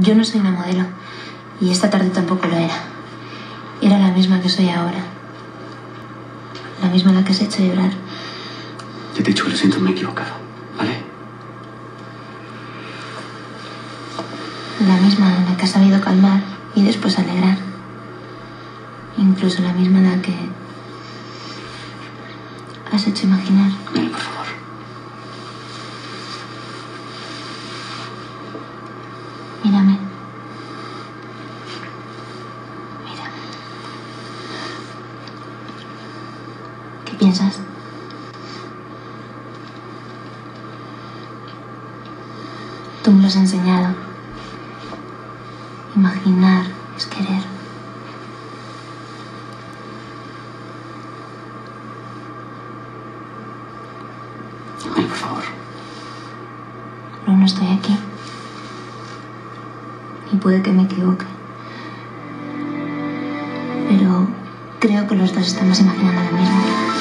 Yo no soy una modelo. Y esta tarde tampoco lo era. Era la misma que soy ahora. La misma a la que has hecho llorar. Ya te he dicho que lo siento, me he equivocado. ¿Vale? La misma en la que has sabido calmar y después alegrar. Incluso la misma en la que has hecho imaginar. Ven, por favor. Mírame. Mírame. ¿Qué piensas? Tú me lo has enseñado. Imaginar es querer. Ven, por favor. No, no estoy aquí. Y puede que me equivoque. Pero creo que los dos estamos imaginando lo mismo.